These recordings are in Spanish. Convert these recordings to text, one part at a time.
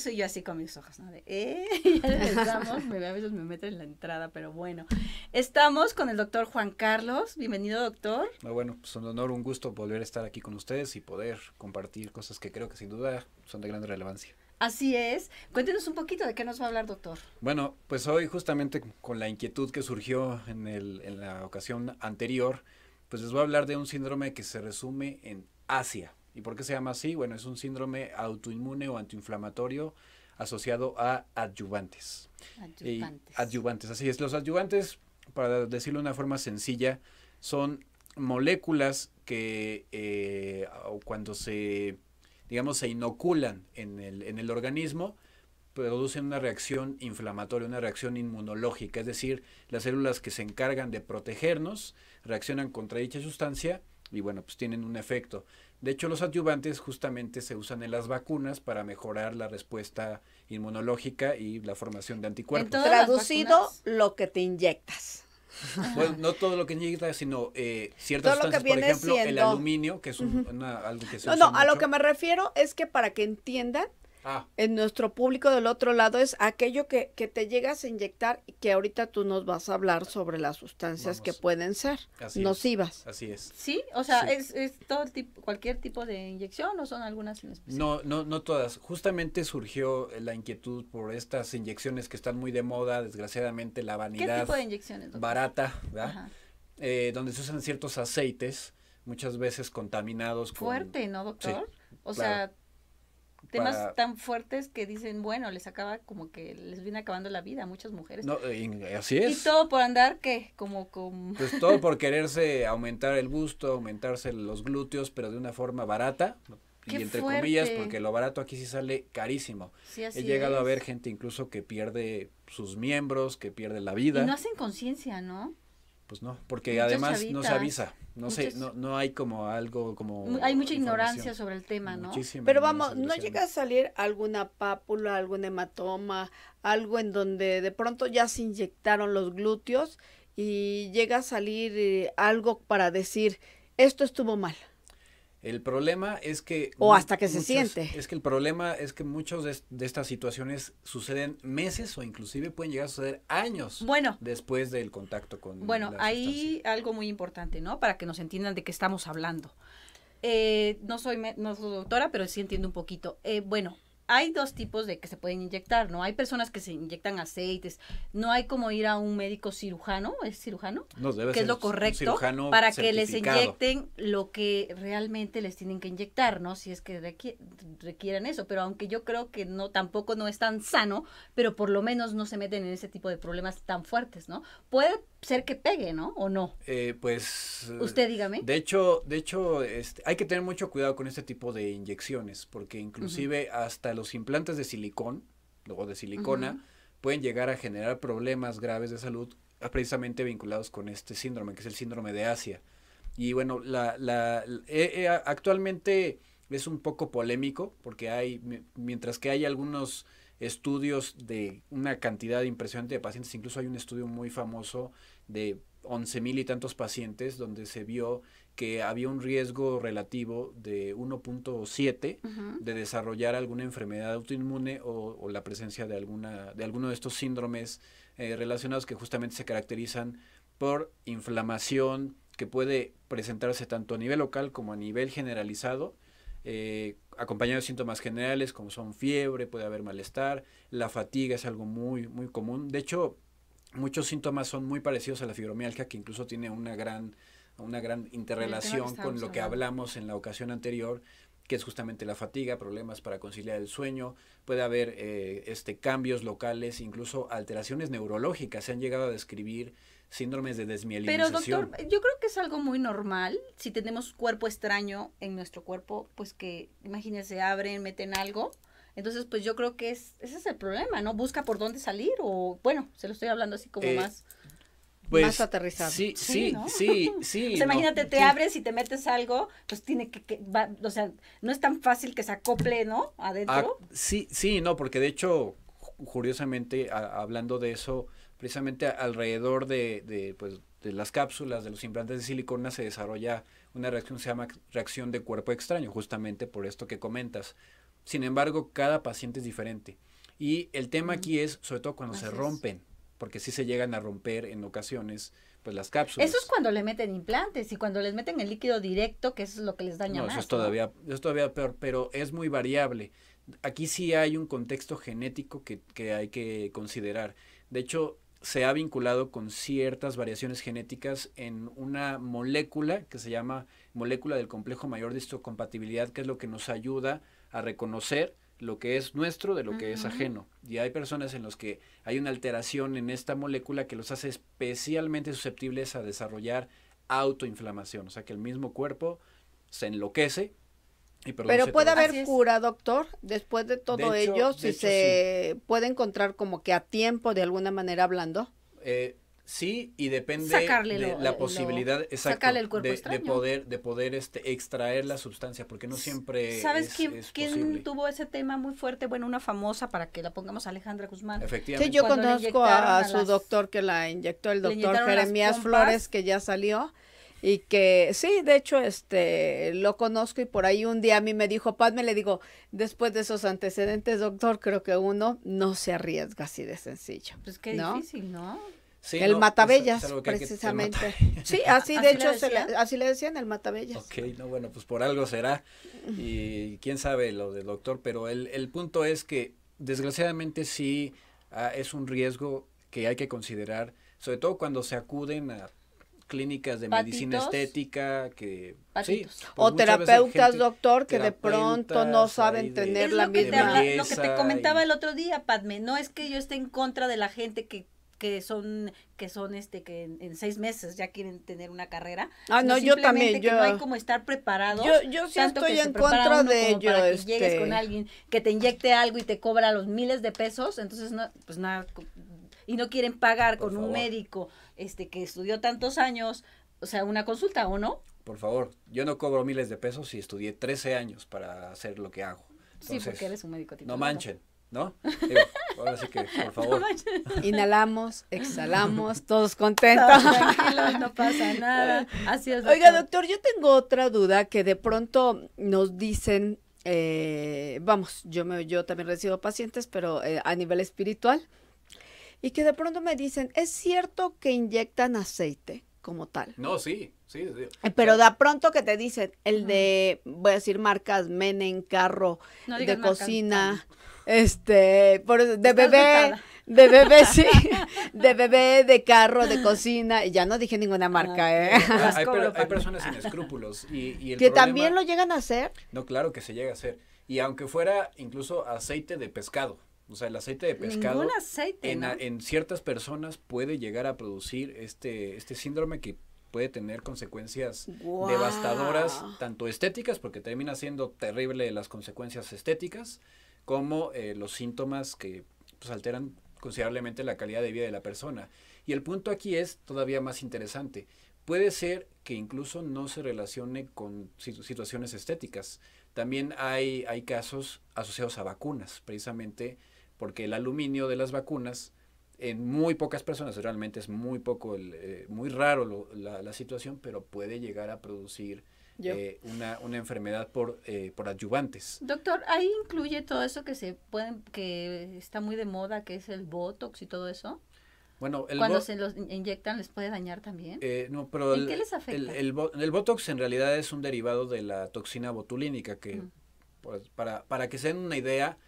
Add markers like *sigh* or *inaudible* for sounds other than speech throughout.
regreso y yo así con mis ojos, ¿no? De, ¿eh? *laughs* Ya regresamos, me, a veces me meto en la entrada, pero bueno. Estamos con el doctor Juan Carlos. Bienvenido, doctor. Ah, bueno, pues un honor, un gusto volver a estar aquí con ustedes y poder compartir cosas que creo que sin duda son de gran relevancia. Así es. Cuéntenos un poquito de qué nos va a hablar, doctor. Bueno, pues hoy justamente con la inquietud que surgió en, el, en la ocasión anterior, pues les voy a hablar de un síndrome que se resume en Asia. ¿Y por qué se llama así? Bueno, es un síndrome autoinmune o antiinflamatorio asociado a adyuvantes. Adyuvantes. adyuvantes, así es. Los adyuvantes, para decirlo de una forma sencilla, son moléculas que eh, cuando se digamos, se inoculan en el, en el organismo, producen una reacción inflamatoria, una reacción inmunológica, es decir, las células que se encargan de protegernos reaccionan contra dicha sustancia y bueno, pues tienen un efecto. De hecho, los adyuvantes justamente se usan en las vacunas para mejorar la respuesta inmunológica y la formación de anticuerpos. Traducido, lo que te inyectas. Bueno, no todo lo que inyecta, sino eh, ciertas sustancias, por ejemplo, el aluminio, que es algo que se No, no, a lo que me refiero es que para que entiendan, Ah. En nuestro público del otro lado es aquello que, que, te llegas a inyectar y que ahorita tú nos vas a hablar sobre las sustancias que pueden ser nocivas. así es. Sí, o sea, es, es todo tipo, cualquier tipo de inyección o son algunas en especial. No, no, no todas. Justamente surgió la inquietud por estas inyecciones que están muy de moda, desgraciadamente la vanidad. ¿Qué tipo de inyecciones? Barata, ¿verdad? Eh, donde se usan ciertos aceites, muchas veces contaminados. Fuerte, ¿no, doctor? o sea, temas tan fuertes que dicen, bueno, les acaba como que les viene acabando la vida a muchas mujeres. No, así es. Y todo por andar, ¿qué? Como con... *laughs* Pues todo por quererse aumentar el busto, aumentarse los glúteos, pero de una forma barata. y entre comillas, porque lo barato aquí sí sale carísimo. Sí, así He llegado a ver gente incluso que pierde sus miembros, que pierde la vida. Y no hacen conciencia, ¿no? Pues no, porque además no se avisa, no sé, no, no hay como algo como... Hay mucha ignorancia sobre el tema, ¿no? Pero vamos, ¿no llega a salir alguna pápula, algún hematoma, algo en donde de pronto ya se inyectaron los glúteos y llega a salir eh, algo para decir, esto estuvo mal? El problema es que... O hasta que se siente. Es que el problema es que muchas de, estas situaciones suceden meses o inclusive pueden llegar a suceder años bueno, después del contacto con... Bueno, hay algo muy importante, ¿no? Para que nos entiendan de qué estamos hablando. Eh, no, soy no soy doctora, pero sí entiendo un poquito. Eh, bueno, hay dos tipos de que se pueden inyectar, ¿no? Hay personas que se inyectan aceites, no hay como ir a un médico cirujano, ¿es cirujano? No, debe que es lo correcto para que les inyecten lo que realmente les tienen que inyectar, ¿no? Si es que requieren eso, pero aunque yo creo que no tampoco no es tan sano, pero por lo menos no se meten en ese tipo de problemas tan fuertes, ¿no? Puede ser que pegue, ¿no? ¿O no? Eh, pues... Usted dígame. De hecho, de hecho este, hay que tener mucho cuidado con este tipo de inyecciones, porque inclusive hasta los implantes de silicón o de silicona pueden llegar a generar problemas graves de salud ah, precisamente vinculados con este síndrome, que es el síndrome de Asia. Y bueno, la, la, eh, eh, actualmente es un poco polémico, porque hay, mientras que hay algunos estudios de una cantidad impresionante de pacientes, incluso hay un estudio muy famoso de once mil y tantos pacientes donde se vio que había un riesgo relativo de 1.7 de desarrollar alguna enfermedad autoinmune o, la presencia de alguna de alguno de estos síndromes eh, relacionados que justamente se caracterizan por inflamación que puede presentarse tanto a nivel local como a nivel generalizado eh, acompañado de síntomas generales como son fiebre, puede haber malestar, la fatiga es algo muy, muy común. De hecho, muchos síntomas son muy parecidos a la fibromialgia, que incluso tiene una gran, una gran interrelación con lo que hablamos en la ocasión anterior, que es justamente la fatiga, problemas para conciliar el sueño, puede haber eh, este, cambios locales, incluso alteraciones neurológicas. Se han llegado a describir síndromes de desmielinización. Pero doctor, yo creo que es algo muy normal si tenemos cuerpo extraño en nuestro cuerpo, pues que imagínense abren, meten algo. Entonces, pues yo creo que es, ese es el problema, ¿no? Busca por dónde salir o, bueno, se lo estoy hablando así como eh, más... Pues, más aterrizado. Sí, sí, sí, sí. *laughs* imagínate, te abres y te metes algo, pues tiene que, o sea, no es tan fácil que se acople, ¿no? Adentro. Ah, sí, sí, no, porque de hecho, curiosamente, hablando de eso, precisamente alrededor de, de, pues, de las cápsulas, de los implantes de silicona, se desarrolla una reacción que se llama reacción de cuerpo extraño, justamente por esto que comentas. Sin embargo, cada paciente es diferente. Y el tema aquí es, sobre todo cuando se rompen, porque sí se llegan a romper en ocasiones, pues las cápsulas. Eso es cuando le meten implantes y cuando les meten el líquido directo, que eso es lo que les daña no, más. Eso es todavía, eso es todavía peor, pero es muy variable. Aquí sí hay un contexto genético que, que hay que considerar. De hecho, se ha vinculado con ciertas variaciones genéticas en una molécula que se llama molécula del complejo mayor de histocompatibilidad, que es lo que nos ayuda a reconocer lo que es nuestro de lo que es ajeno. Y hay personas en las que hay una alteración en esta molécula que los hace especialmente susceptibles a desarrollar autoinflamación, o sea que el mismo cuerpo se enloquece. Y Pero puede haber cura, doctor, después de todo ello, si se puede encontrar como que a tiempo de alguna manera hablando. Eh, Sí, y depende de la posibilidad exacto, de, poder de poder este extraer la sustancia, porque no siempre ¿Sabes quién, quién tuvo ese tema muy fuerte? Bueno, una famosa para que la pongamos Alejandra Guzmán. Efectivamente. Sí, yo conozco a, su doctor que la inyectó, el doctor Jeremías Flores, que ya salió y que sí, de hecho, este, lo conozco y por ahí un día a mí me dijo, Padme, le digo, después de esos antecedentes, doctor, creo que uno no se arriesga así de sencillo. Pues qué difícil, ¿no? El Matabellas, precisamente. *laughs* Sí, así de hecho, así le decían el Matabellas. Ok, no, bueno, pues por algo será. Y quién sabe lo del doctor, pero el, el punto es que desgraciadamente sí ah, es un riesgo que hay que considerar, sobre todo cuando se acuden a clínicas de medicina estética que sí, pues o terapeutas doctor que de pronto no saben tener la misma lo que te comentaba el otro día Padme no es que yo esté en contra de la gente que que son que son este que en, seis meses ya quieren tener una carrera. Ah no yo también yo no hay como estar preparado yo, yo sí estoy en contra de ello para que este... llegues con alguien que te inyecte algo y te cobra los miles de pesos entonces no pues nada y no quieren pagar con un médico este que estudió tantos años o sea una consulta o no por favor yo no cobro miles de pesos y estudié 13 años para hacer lo que hago. Sí porque eres un médico no manchen ¿no? ahora sí que, por favor. *laughs* Inhalamos, exhalamos, *laughs* todos contentos. no pasa nada. Así es. Oiga, doctor, yo tengo otra duda que de pronto nos dicen, eh, vamos, yo, me, yo también recibo pacientes, pero eh, a nivel espiritual, y que de pronto me dicen, ¿es cierto que inyectan aceite como tal? No, sí. Sí, sí. Eh, pero de pronto que te dicen, el de, voy a decir marcas, Menen, carro, de cocina, este, por, de bebé, de *laughs* bebé, sí, de bebé, de carro, de cocina, y ya no dije ninguna marca, ah, ¿eh? hay, personas sin escrúpulos y, que también lo llegan a hacer. No, claro que se llega a hacer. Y aunque fuera incluso aceite de pescado, o sea, el aceite de pescado aceite, en, en ciertas personas puede llegar a producir este, este síndrome que puede tener consecuencias devastadoras, tanto estéticas, porque termina siendo terrible las consecuencias estéticas, como eh, los síntomas que pues, alteran considerablemente la calidad de vida de la persona. Y el punto aquí es todavía más interesante. Puede ser que incluso no se relacione con situaciones estéticas. También hay, hay casos asociados a vacunas, precisamente porque el aluminio de las vacunas en muy pocas personas, realmente es muy poco, eh, muy raro la, la, situación, pero puede llegar a producir eh, una, una, enfermedad por, eh, por adyuvantes. Doctor, ahí incluye todo eso que se pueden, que está muy de moda, que es el botox y todo eso. Bueno, el cuando se los inyectan les puede dañar también. Eh, no, pero ¿En qué les afecta? El, el, botox en realidad es un derivado de la toxina botulínica que, pues, para, para que se den una idea,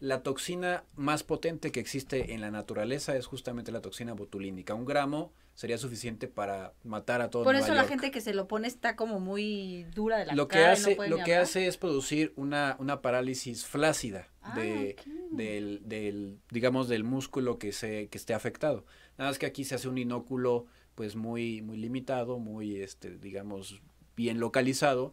la toxina más potente que existe en la naturaleza es justamente la toxina botulínica. Un gramo sería suficiente para matar a todo Por eso la gente que se lo pone está como muy dura de la lo cara. Que hace, lo que hace es producir una, una parálisis flácida ah, de, del, del, digamos, del músculo que, se, que esté afectado. Nada más que aquí se hace un inóculo pues muy, muy limitado, muy, este, digamos, bien localizado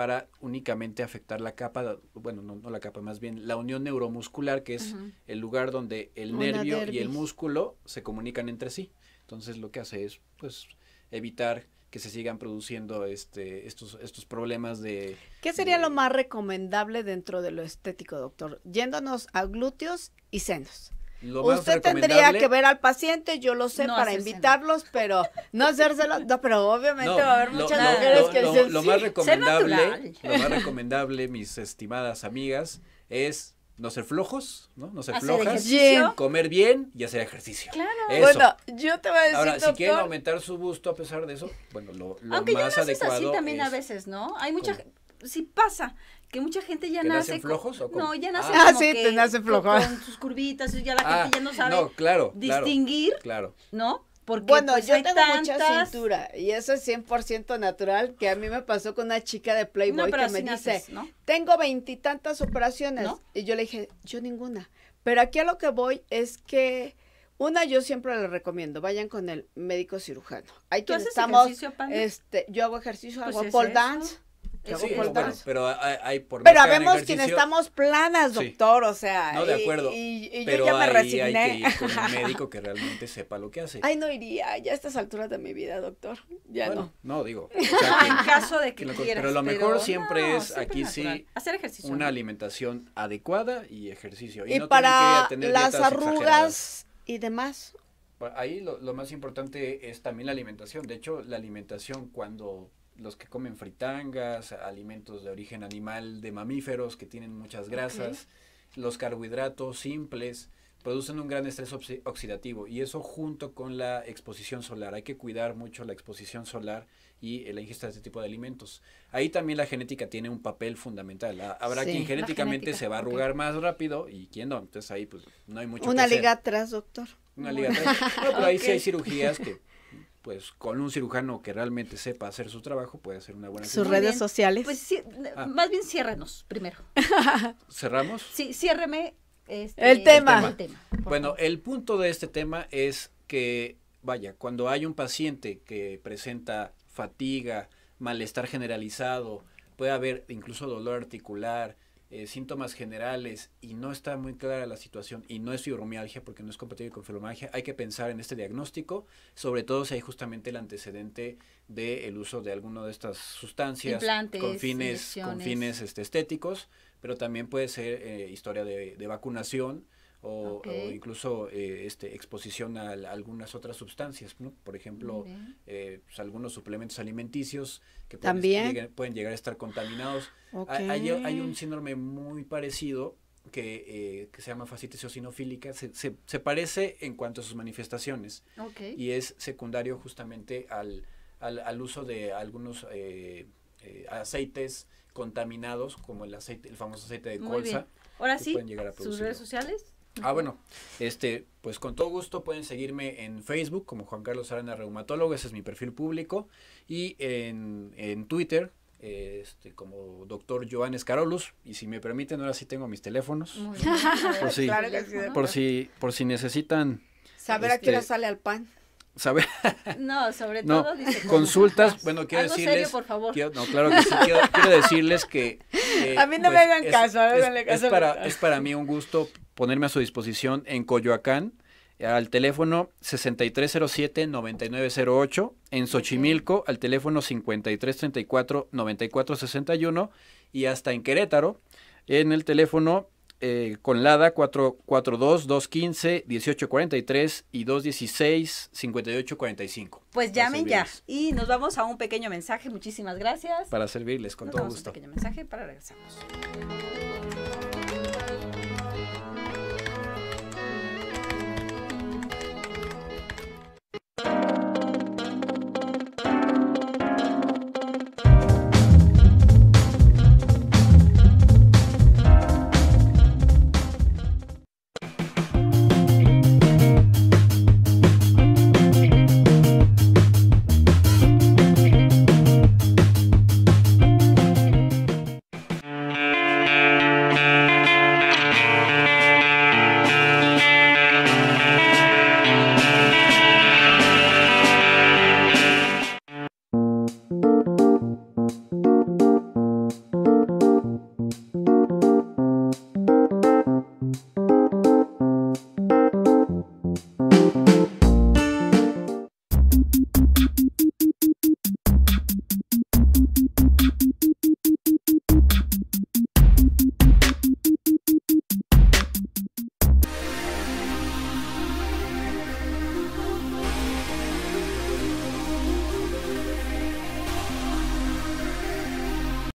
para únicamente afectar la capa, bueno, no, no, la capa, más bien la unión neuromuscular, que es el lugar donde el nervio y el músculo se comunican entre sí. Entonces lo que hace es, pues, evitar que se sigan produciendo este, estos, estos problemas de... ¿Qué sería lo más recomendable dentro de lo estético, doctor? Yéndonos a glúteos y senos. Usted tendría que ver al paciente, yo lo sé, para invitarlos, pero no hacérselo. No, pero obviamente va a haber muchas mujeres que lo, lo, más recomendable, lo más recomendable, mis estimadas amigas, es no ser flojos, ¿no? No ser Hacer flojas, ejercicio. comer bien y hacer ejercicio. Claro. Eso. Bueno, yo te voy a decir, Ahora, si doctor, quieren aumentar su busto a pesar de eso, bueno, lo, lo Aunque más adecuado así también a es- veces, ¿no? Hay mucha ¿Cómo? Sí pasa que mucha gente ya ¿Que nace nacen flojos o cómo? no ya nace Ah, como sí, que te nace flojo. con sus curvitas ya la gente Ah, ya no sabe no, claro, distinguir claro. no porque Bueno, pues, yo tengo mucha cintura y eso es 100% natural, que a mí me pasó con una chica de Playboy que me dice, naces, ¿no? tengo veintitantas operaciones. ¿No? Y yo le dije, yo ninguna. Pero aquí a lo que voy es que, una, yo siempre les recomiendo, vayan con el médico cirujano. Hay ¿Tú haces estamos, ejercicio, Panda? este, yo hago ejercicio, Pues hago pole dance. Hago Sí, bueno, pero hay, hay por Pero habemos quienes estamos planas, Sí. doctor, o sea. No, de y- acuerdo. Y, y yo pero ya me resigné. hay que ir con el *laughs* médico que realmente sepa lo que hace. Ay, no iría, ya a estas alturas de mi vida, doctor. Ya bueno, no. no, digo. *laughs* o sea, en caso de que que lo- quieras pero lo mejor pero siempre no, es siempre aquí natural. sí hacer ejercicio una alimentación adecuada y ejercicio. Y, no para que tener las exageradas. arrugas y demás. Ahí lo, lo más importante es también la alimentación. De hecho, la alimentación cuando los que comen fritangas, alimentos de origen animal, de mamíferos que tienen muchas grasas, los carbohidratos simples, producen un gran estrés oxi- oxidativo y eso junto con la exposición solar. Hay que cuidar mucho la exposición solar y eh, la ingesta de este tipo de alimentos. Ahí también la genética tiene un papel fundamental. Ha- Habrá Sí. quien genéticamente genética, se va a arrugar más rápido y quien no. Entonces ahí pues no hay mucho Una que hacer. liga atrás, doctor. Una liga atrás. No, pero ahí sí hay *laughs* cirugías que, pues, con un cirujano que realmente sepa hacer su trabajo, puede hacer una buena Sus cirugía. Redes sociales. pues sí, Ah. más bien ciérranos primero *laughs* ¿Cerramos? sí ciérreme este, El tema. el tema, Bueno, favor. el punto de este tema es que, vaya, cuando hay un paciente que presenta fatiga, malestar generalizado, puede haber incluso dolor articular, eh, síntomas generales y no está muy clara la situación y no es fibromialgia porque no es compatible con fibromialgia, hay que pensar en este diagnóstico, sobre todo si hay justamente el antecedente del uso de alguna de estas sustancias Implantes, con fines, con fines este, estéticos, pero también puede ser eh, historia de, de vacunación o, o incluso eh, este, exposición a, a algunas otras sustancias, ¿no? Por ejemplo, eh, pues, algunos suplementos alimenticios que pueden, También. lleguen- pueden llegar a estar contaminados. Hay, hay- un síndrome muy parecido que, eh, que se llama fascitis eosinofílica. Se, se, se parece en cuanto a sus manifestaciones y es secundario justamente al, al, al uso de algunos eh, eh, aceites contaminados como el aceite el famoso aceite de colza ahora sí llegar sus redes sociales Ah, bueno, este, pues con todo gusto pueden seguirme en Facebook como Juan Carlos Arana Reumatólogo, ese es mi perfil público, y en, en Twitter, este, como doctor Joanes Carolus, y si me permiten, ahora sí tengo mis teléfonos, Muy *laughs* bien. Por si- Claro que sí, teléfono. por si, por si necesitan Saber a qué hora Este- sale al pan. saber *laughs* No, sobre No, todo dice consultas, *laughs* bueno, quiero Algo decirles, serio, por favor. quiero- no, claro que sí, quiero, quiero decirles que eh, A mí no me hagan caso, es, para, es para mí un gusto ponerme a su disposición en Coyoacán, al teléfono 6307-9908, en Xochimilco al teléfono 5334-9461 y hasta en Querétaro en el teléfono eh, con LADA 442-215-1843 y 216-5845. Pues llamen ya. Y nos vamos a un pequeño mensaje. Muchísimas gracias. Para servirles, con Nos todo vamos a un gusto. pequeño mensaje para regresarnos.